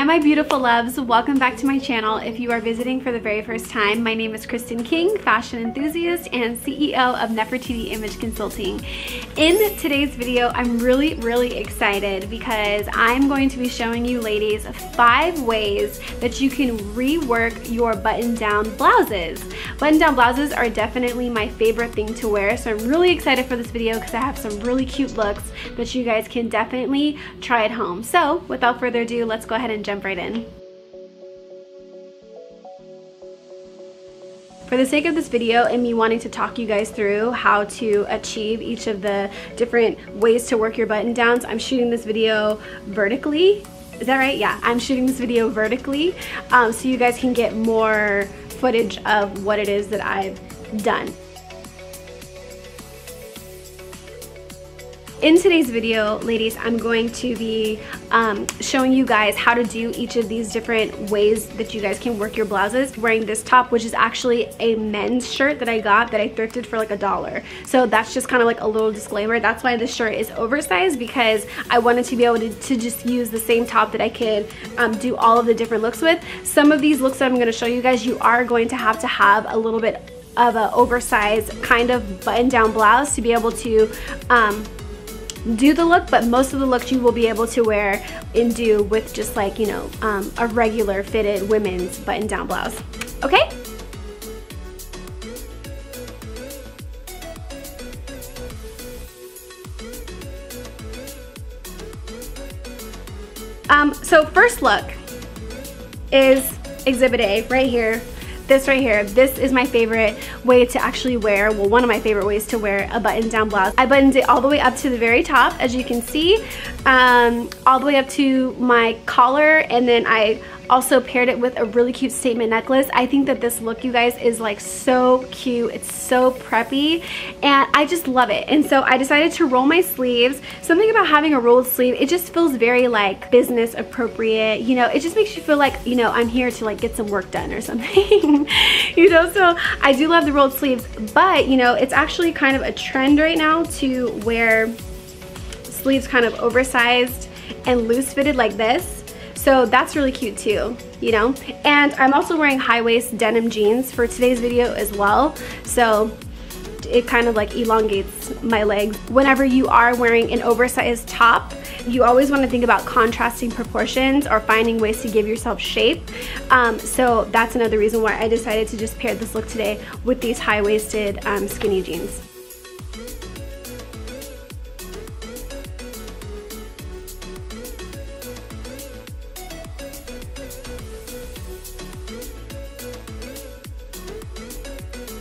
Hi my beautiful loves, welcome back to my channel. If you are visiting for the very first time, my name is Kristin King, fashion enthusiast and CEO of Nefertiti Image Consulting. In today's video, I'm really, really excited because I'm going to be showing you ladies five ways that you can rework your button-down blouses. Button-down blouses are definitely my favorite thing to wear, so I'm really excited for this video because I have some really cute looks that you guys can definitely try at home. So without further ado, let's go ahead and jump right in. For the sake of this video and me wanting to talk you guys through how to achieve each of the different ways to work your button downs, I'm shooting this video vertically. Is that right? Yeah, I'm shooting this video vertically um, so you guys can get more footage of what it is that I've done. In today's video, ladies, I'm going to be um, showing you guys how to do each of these different ways that you guys can work your blouses. Wearing this top, which is actually a men's shirt that I got that I thrifted for like a dollar. So that's just kind of like a little disclaimer. That's why this shirt is oversized because I wanted to be able to, to just use the same top that I could um, do all of the different looks with. Some of these looks that I'm going to show you guys, you are going to have to have a little bit of an oversized kind of button down blouse to be able to um, do the look, but most of the looks you will be able to wear and do with just like, you know, um, a regular fitted women's button down blouse. Okay? Um, so first look is exhibit A right here this right here, this is my favorite way to actually wear, well one of my favorite ways to wear a button down blouse. I buttoned it all the way up to the very top as you can see, um, all the way up to my collar and then I also paired it with a really cute statement necklace. I think that this look, you guys, is like so cute. It's so preppy and I just love it. And so I decided to roll my sleeves. Something about having a rolled sleeve, it just feels very like business appropriate. You know, it just makes you feel like, you know, I'm here to like get some work done or something. you know, so I do love the rolled sleeves, but you know, it's actually kind of a trend right now to wear sleeves kind of oversized and loose fitted like this so that's really cute too, you know? And I'm also wearing high waist denim jeans for today's video as well. So it kind of like elongates my legs. Whenever you are wearing an oversized top, you always want to think about contrasting proportions or finding ways to give yourself shape. Um, so that's another reason why I decided to just pair this look today with these high-waisted um, skinny jeans.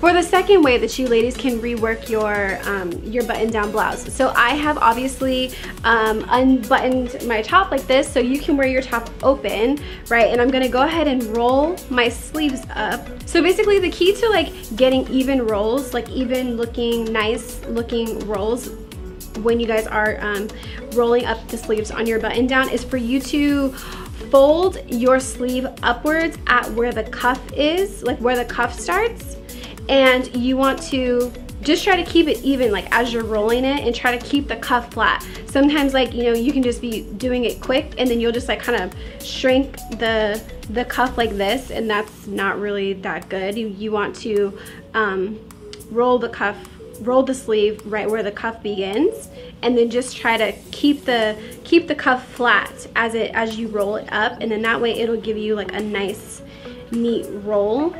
For the second way that you ladies can rework your um, your button down blouse. So I have obviously um, unbuttoned my top like this so you can wear your top open, right? And I'm gonna go ahead and roll my sleeves up. So basically the key to like getting even rolls, like even looking nice looking rolls when you guys are um, rolling up the sleeves on your button down is for you to fold your sleeve upwards at where the cuff is, like where the cuff starts and you want to just try to keep it even like as you're rolling it and try to keep the cuff flat. Sometimes like, you know, you can just be doing it quick and then you'll just like kind of shrink the the cuff like this and that's not really that good. You, you want to um, roll the cuff, roll the sleeve right where the cuff begins and then just try to keep the keep the cuff flat as it as you roll it up and then that way it'll give you like a nice neat roll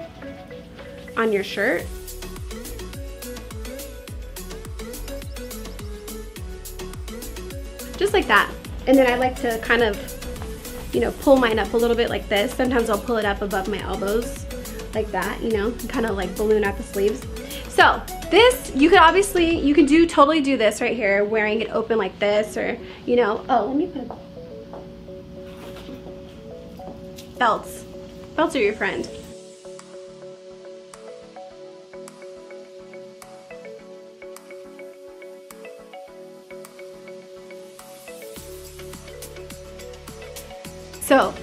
on your shirt. Just like that. And then I like to kind of, you know, pull mine up a little bit like this. Sometimes I'll pull it up above my elbows like that, you know, kind of like balloon out the sleeves. So this, you could obviously, you can do, totally do this right here, wearing it open like this or, you know, oh, let me put belts. Belts are your friend. So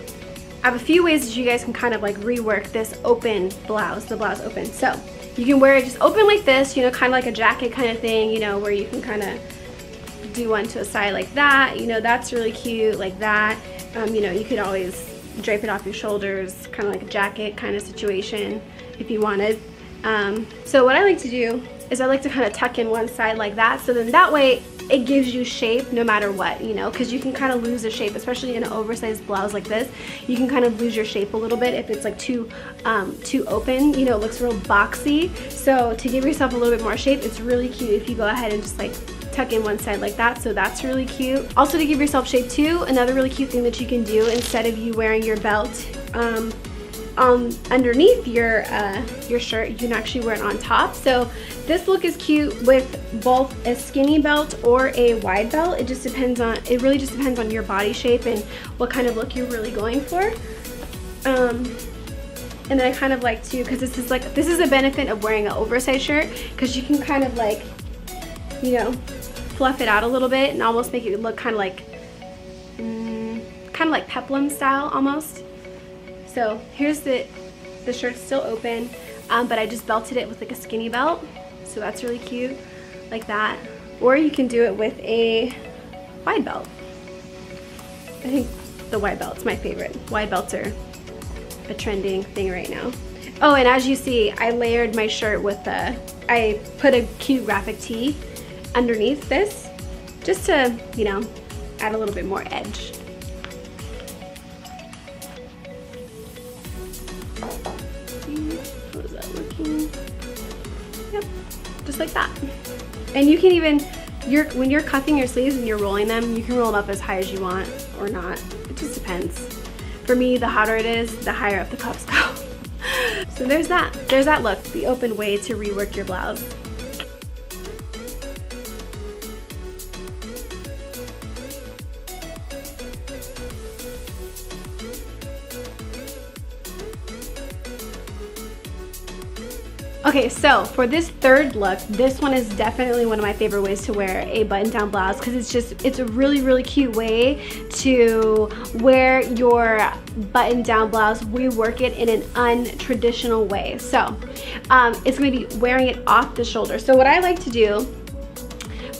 I have a few ways that you guys can kind of like rework this open blouse, the blouse open. So you can wear it just open like this, you know, kind of like a jacket kind of thing, you know, where you can kind of do one to a side like that. You know, that's really cute, like that. Um, you know, you could always drape it off your shoulders, kind of like a jacket kind of situation if you wanted. Um, so what I like to do is I like to kind of tuck in one side like that so then that way it gives you shape no matter what, you know, because you can kind of lose a shape, especially in an oversized blouse like this. You can kind of lose your shape a little bit if it's like too, um, too open, you know, it looks real boxy. So to give yourself a little bit more shape, it's really cute if you go ahead and just like tuck in one side like that so that's really cute also to give yourself shape too another really cute thing that you can do instead of you wearing your belt um, um, underneath your uh, your shirt you can actually wear it on top so this look is cute with both a skinny belt or a wide belt it just depends on it really just depends on your body shape and what kind of look you're really going for um, and then I kind of like to because this is like this is a benefit of wearing an oversized shirt because you can kind of like you know fluff it out a little bit and almost make it look kind of like, mm, kind of like peplum style almost. So here's the, the shirt's still open, um, but I just belted it with like a skinny belt. So that's really cute, like that. Or you can do it with a wide belt. I think the wide belt's my favorite. Wide belts are a trending thing right now. Oh, and as you see, I layered my shirt with a, I put a cute graphic tee underneath this just to, you know, add a little bit more edge. Yep, just like that. And you can even, you're, when you're cuffing your sleeves and you're rolling them, you can roll them up as high as you want or not. It just depends. For me, the hotter it is, the higher up the cuffs go. so there's that. There's that look, the open way to rework your blouse. Okay, so for this third look, this one is definitely one of my favorite ways to wear a button-down blouse because it's just, it's a really, really cute way to wear your button-down blouse, rework it in an untraditional way. So um, it's gonna be wearing it off the shoulder. So what I like to do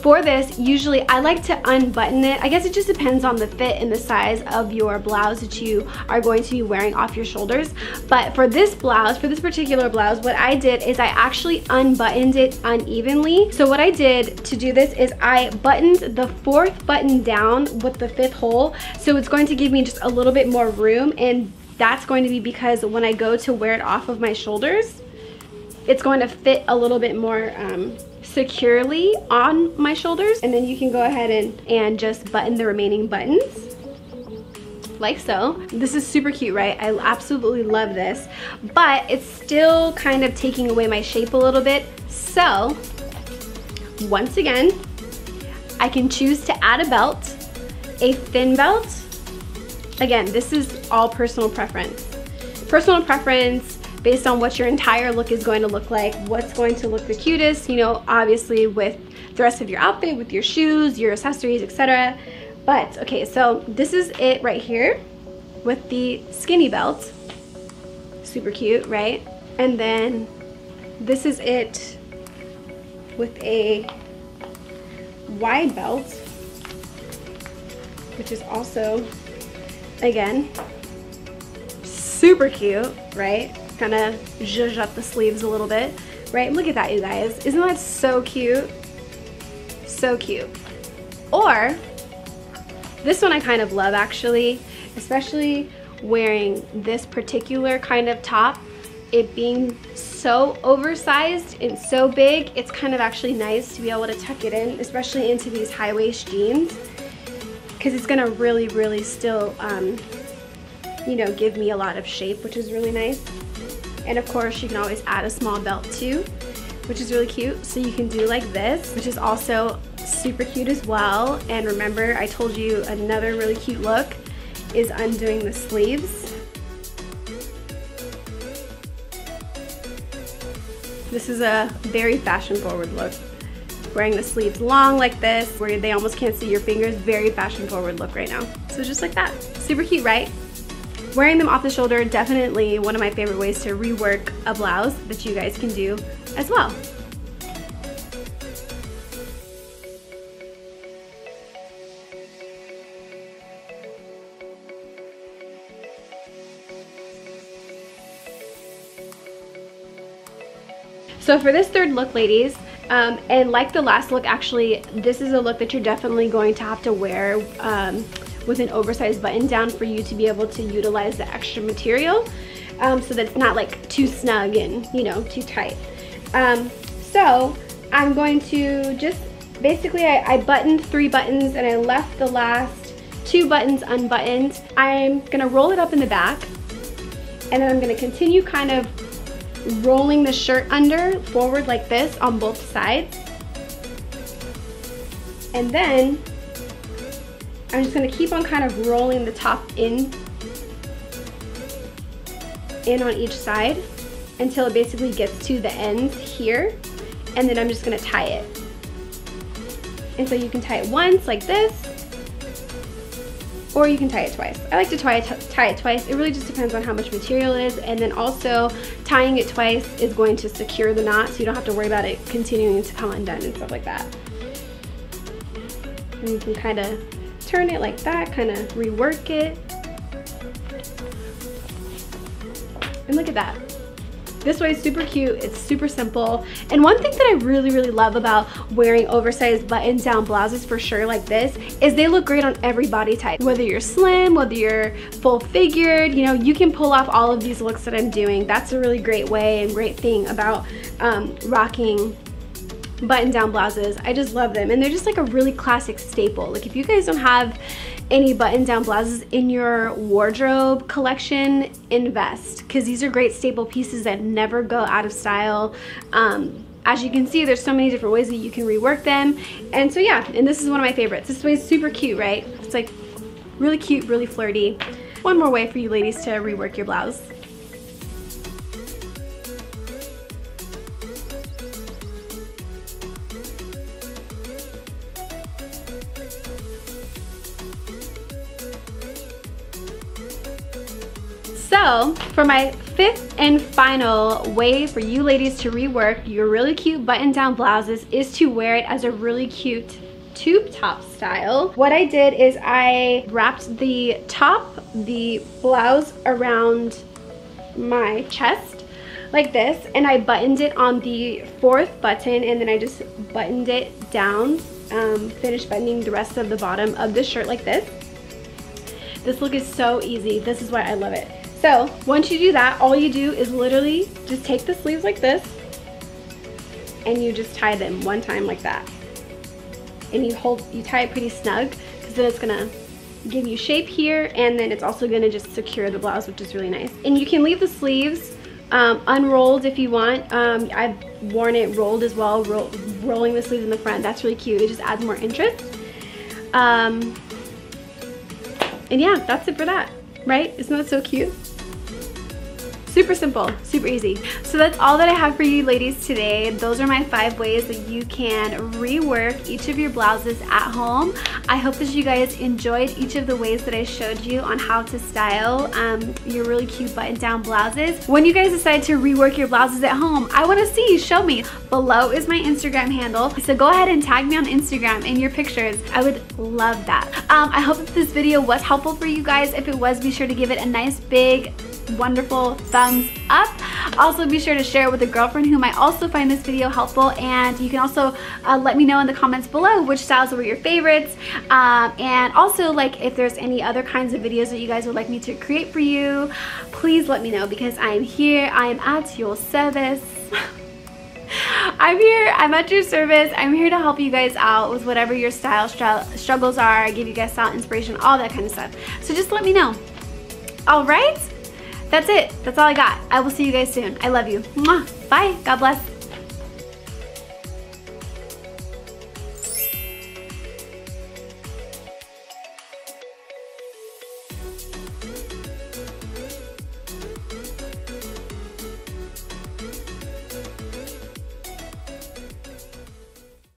for this, usually I like to unbutton it. I guess it just depends on the fit and the size of your blouse that you are going to be wearing off your shoulders. But for this blouse, for this particular blouse, what I did is I actually unbuttoned it unevenly. So what I did to do this is I buttoned the fourth button down with the fifth hole. So it's going to give me just a little bit more room and that's going to be because when I go to wear it off of my shoulders, it's going to fit a little bit more um, securely on my shoulders. And then you can go ahead and, and just button the remaining buttons like so. This is super cute, right? I absolutely love this, but it's still kind of taking away my shape a little bit. So once again, I can choose to add a belt, a thin belt. Again, this is all personal preference. Personal preference, based on what your entire look is going to look like, what's going to look the cutest, you know, obviously with the rest of your outfit, with your shoes, your accessories, etc. But, okay, so this is it right here with the skinny belt. Super cute, right? And then this is it with a wide belt, which is also, again, super cute, right? Kind of zhuzh up the sleeves a little bit, right? Look at that, you guys. Isn't that so cute? So cute. Or, this one I kind of love actually, especially wearing this particular kind of top, it being so oversized and so big, it's kind of actually nice to be able to tuck it in, especially into these high waist jeans, because it's gonna really, really still, um, you know, give me a lot of shape, which is really nice. And of course, you can always add a small belt too, which is really cute. So you can do like this, which is also super cute as well. And remember, I told you another really cute look is undoing the sleeves. This is a very fashion forward look. Wearing the sleeves long like this, where they almost can't see your fingers, very fashion forward look right now. So just like that. Super cute, right? Wearing them off the shoulder, definitely one of my favorite ways to rework a blouse that you guys can do as well. So for this third look, ladies, um, and like the last look, actually, this is a look that you're definitely going to have to wear um, with an oversized button down for you to be able to utilize the extra material um, so that it's not like too snug and, you know, too tight. Um, so I'm going to just, basically I, I buttoned three buttons and I left the last two buttons unbuttoned. I'm gonna roll it up in the back and then I'm gonna continue kind of rolling the shirt under forward like this on both sides. And then I'm just gonna keep on kind of rolling the top in, in on each side until it basically gets to the ends here. And then I'm just gonna tie it. And so you can tie it once like this, or you can tie it twice. I like to tie it, tie it twice. It really just depends on how much material is. And then also tying it twice is going to secure the knot so you don't have to worry about it continuing to come undone and stuff like that. And you can kind of turn it like that, kind of rework it. And look at that. This way is super cute, it's super simple. And one thing that I really, really love about wearing oversized button down blouses for sure like this is they look great on every body type. Whether you're slim, whether you're full figured, you know, you can pull off all of these looks that I'm doing. That's a really great way and great thing about um, rocking button down blouses. I just love them and they're just like a really classic staple. Like if you guys don't have any button down blouses in your wardrobe collection, invest because these are great staple pieces that never go out of style. Um, as you can see, there's so many different ways that you can rework them. And so yeah, and this is one of my favorites. This way is super cute, right? It's like really cute, really flirty. One more way for you ladies to rework your blouse. So for my fifth and final way for you ladies to rework your really cute button down blouses is to wear it as a really cute tube top style. What I did is I wrapped the top, the blouse around my chest like this and I buttoned it on the fourth button and then I just buttoned it down, um, finished buttoning the rest of the bottom of the shirt like this. This look is so easy. This is why I love it. So once you do that, all you do is literally just take the sleeves like this and you just tie them one time like that. And you hold, you tie it pretty snug because then it's gonna give you shape here and then it's also gonna just secure the blouse, which is really nice. And you can leave the sleeves um, unrolled if you want. Um, I've worn it rolled as well, ro rolling the sleeves in the front. That's really cute. It just adds more interest. Um, and yeah, that's it for that, right? Isn't that so cute? Super simple, super easy. So that's all that I have for you ladies today. Those are my five ways that you can rework each of your blouses at home. I hope that you guys enjoyed each of the ways that I showed you on how to style um, your really cute button down blouses. When you guys decide to rework your blouses at home, I wanna see, show me. Below is my Instagram handle. So go ahead and tag me on Instagram in your pictures. I would love that. Um, I hope that this video was helpful for you guys. If it was, be sure to give it a nice big wonderful thumbs up. Also be sure to share it with a girlfriend who might also find this video helpful and you can also uh, let me know in the comments below which styles were your favorites um, and also like if there's any other kinds of videos that you guys would like me to create for you please let me know because I am here I am at your service I'm here, I'm at your service. I'm here to help you guys out with whatever your style struggles are, give you guys style inspiration, all that kind of stuff. So just let me know. All right? That's it. That's all I got. I will see you guys soon. I love you. Mwah. Bye. God bless.